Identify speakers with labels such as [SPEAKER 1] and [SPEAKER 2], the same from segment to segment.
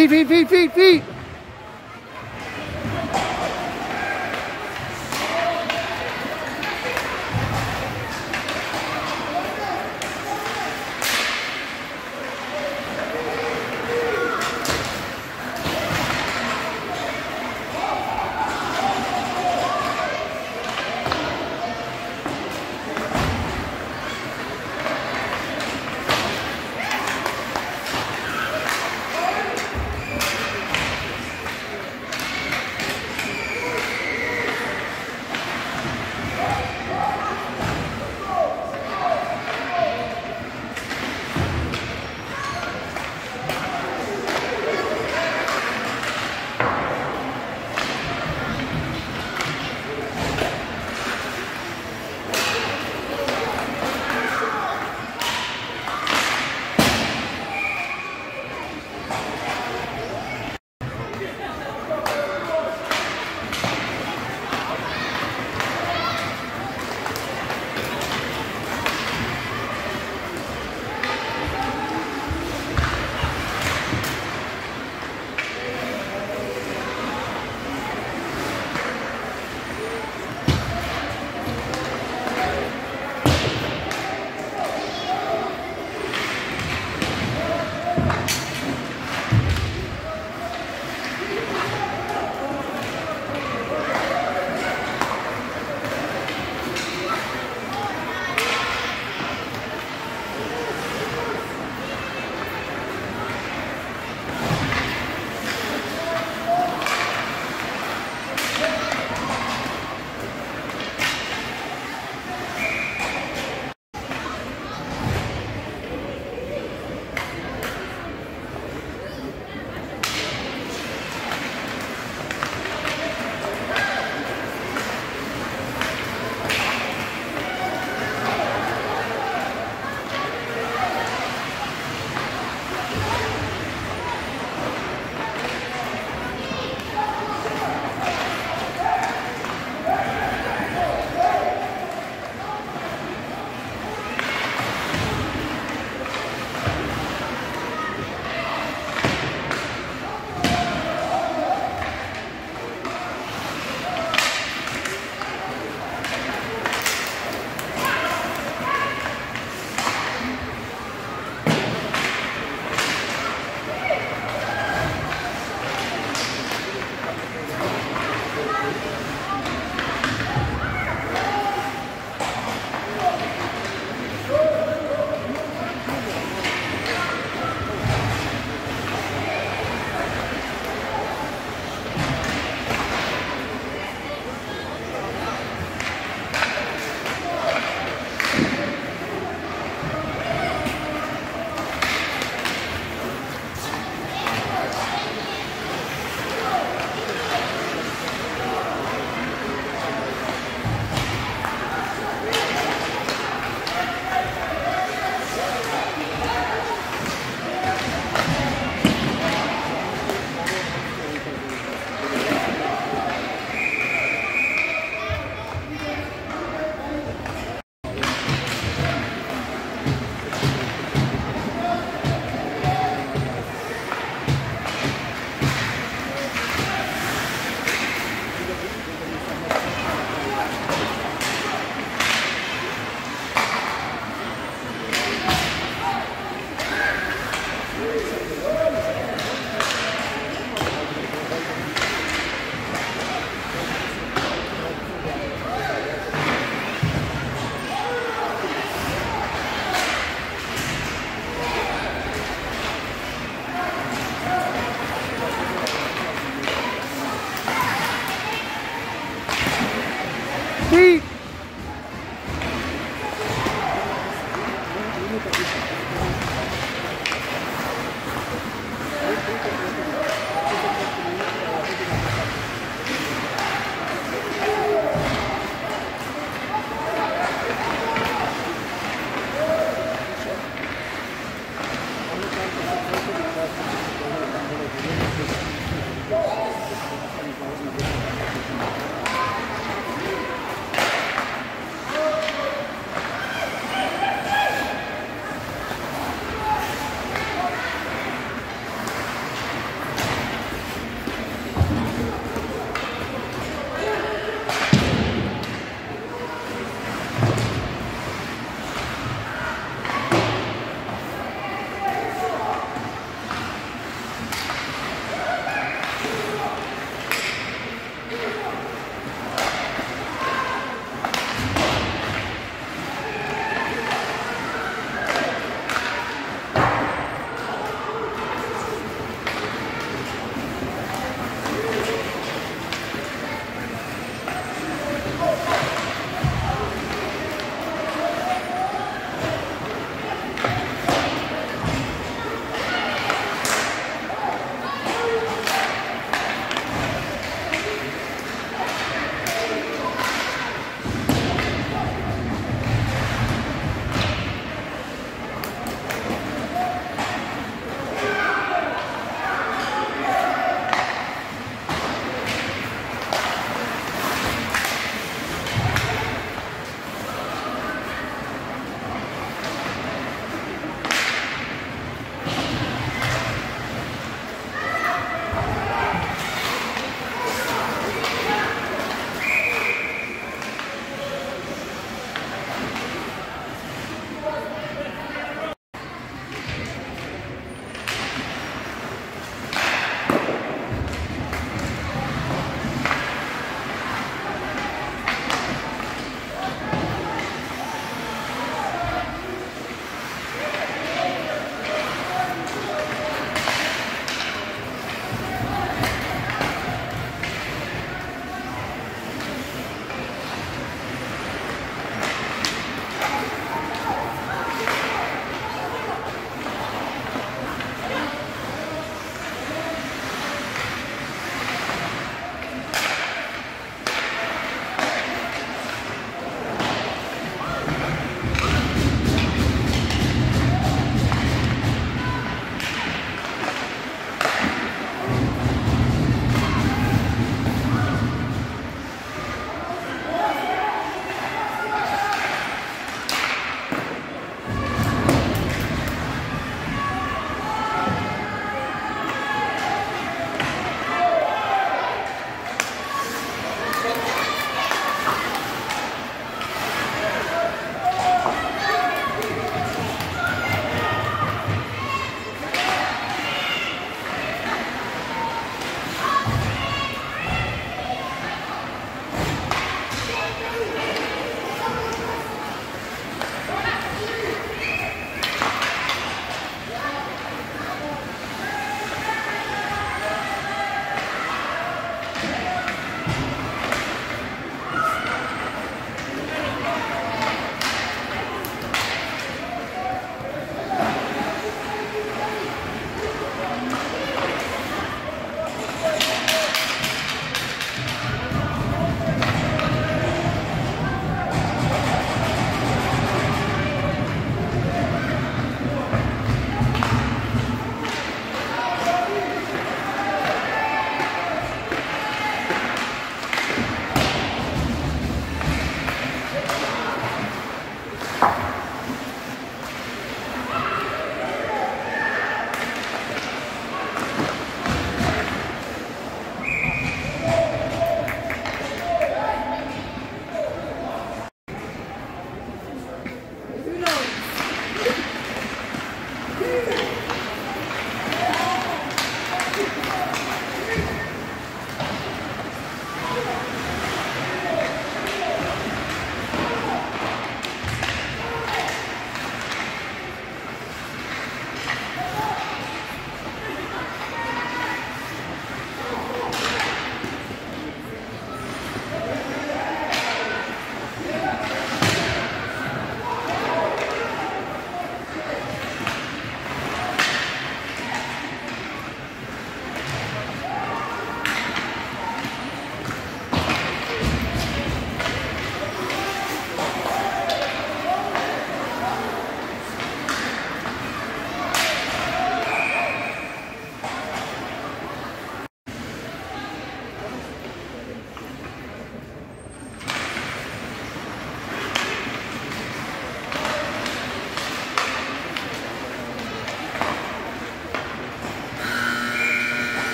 [SPEAKER 1] Feet, feet, feet, feet, feet!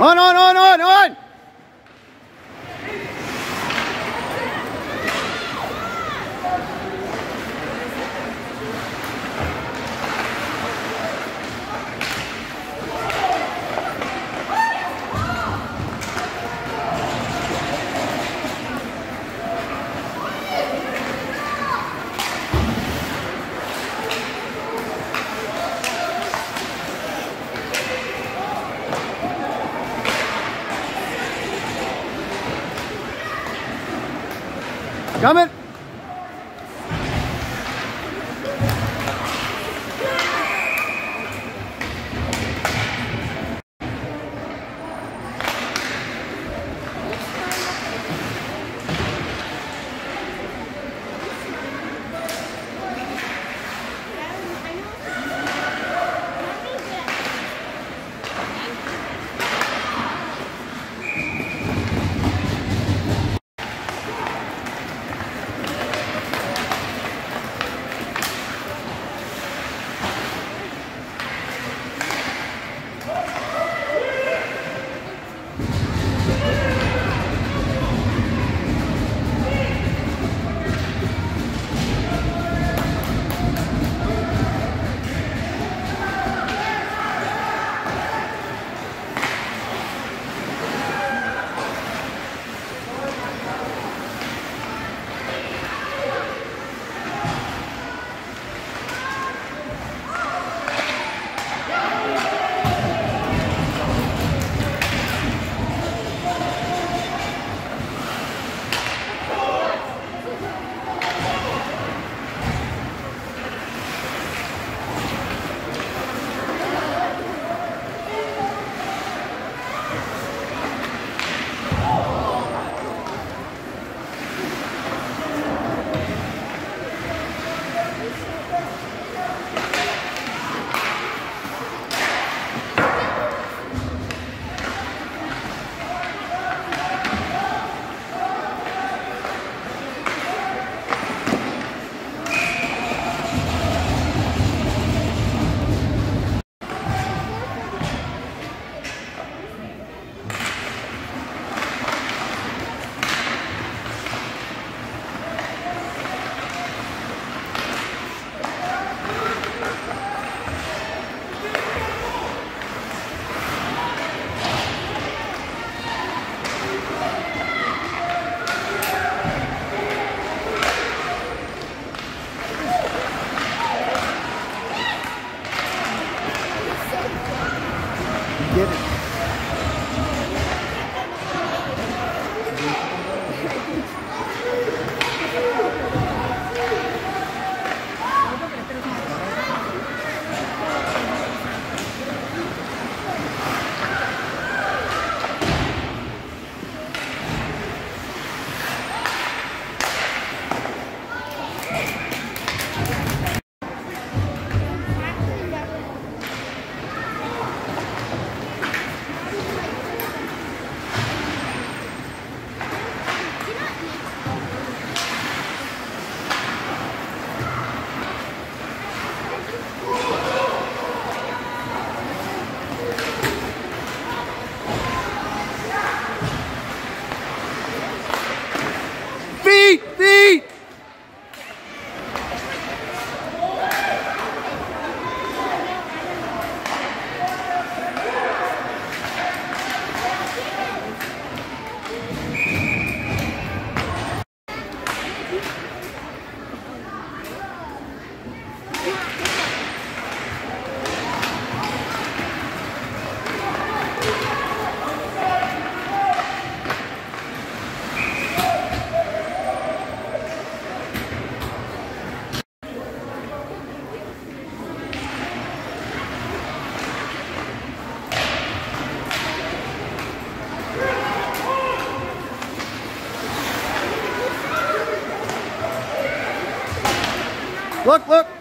[SPEAKER 1] On, on, on, on, on! Coming. Get Look, look.